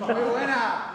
Muy buena.